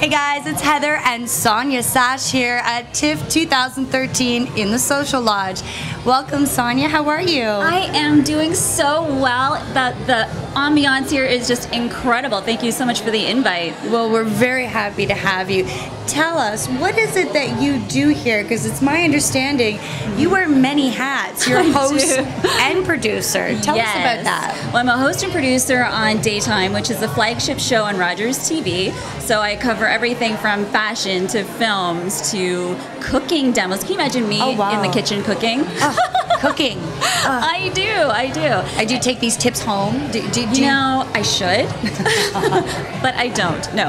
Hey guys, it's Heather and Sonia Sache here at TIFF 2013 in the Social Lodge. Welcome, Sonia. How are you? I am doing so well. The, the ambiance here is just incredible. Thank you so much for the invite. Well, we're very happy to have you. Tell us, what is it that you do here? Because it's my understanding you wear many hats. You're I host and producer. Tell Yes. us about that. Well, I'm a host and producer on Daytime, which is the flagship show on Rogers TV. So I cover everything from fashion to films to cooking demos. Can you imagine me Oh, wow. in the kitchen cooking? Oh, cooking. I do, I do. I do take these tips home. Do, do, do You know, I should, but I don't. No,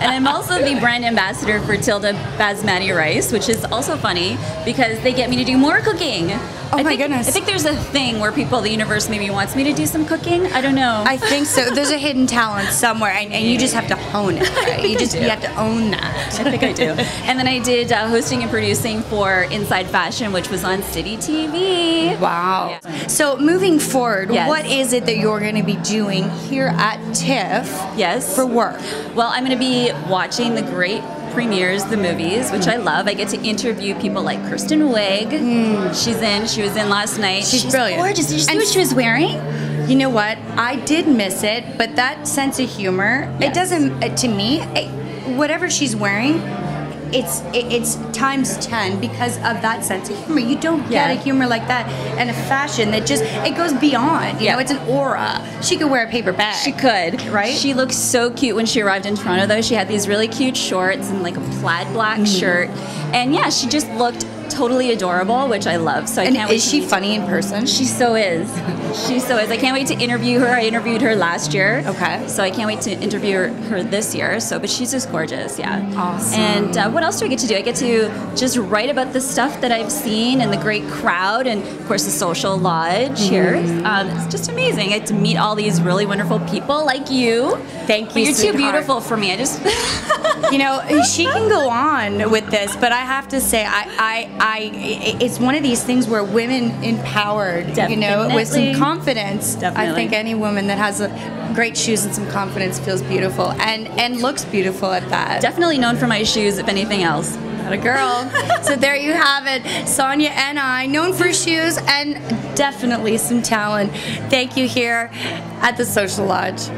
and I'm also the brand ambassador for Tilda Basmati Rice, which is also funny because they get me to do more cooking. Oh I my think, goodness. I think there's a thing where people, the universe, maybe wants me to do some cooking. I don't know. I think so. There's a hidden talent somewhere, and, and you just have to hone it. Right? You just you have to own that. I think I do. And then I did uh, hosting and producing for Inside Fashion, which was on City TV. Wow. Yeah. So moving forward, Yes. what is it that you're going to be doing here at TIFF Yes. for work? Well, I'm going to be watching the great premieres, the movies, which I love. I get to interview people like Kristen Wiig. She's in. She was in last night. Hmm. She's brilliant. Gorgeous. Did you see And- what she was wearing? You know what? I did miss it, but that sense of humor, it doesn't. uh, To me, it, whatever she's wearing. It's it, it's times ten because of that sense of humor. You don't get Yeah. a humor like that and a fashion that just it goes beyond. You Yeah. know, it's an aura. She could wear a paper bag. She could, Right? She looked so cute when she arrived in Toronto, though. She had these really cute shorts and like a plaid black Mm-hmm. shirt, and yeah, she just looked totally adorable, which I love. So I And can't wait. is she funny in person? She so is. She so is. I can't wait to interview her. I interviewed her last year. Okay. So I can't wait to interview her, this year. So, but she's just gorgeous. Yeah. Awesome. And uh, what else do I get to do? I get to just write about the stuff that I've seen and the great crowd, and of course the social lodge here. Mm-hmm. Um, it's just amazing. I get to meet all these really wonderful people like you. Thank But you, you're too beautiful for me. I just. you know she can go on with this but i have to say i i, I it's one of these things where women empowered you know with some Definitely. confidence i think any woman that has a great shoes and some confidence feels beautiful and and looks beautiful at that Definitely known for my shoes, if anything else. Not a girl. so there you have it. Sonia and I, known for shoes and definitely some talent. Thank you here at the Social Lodge.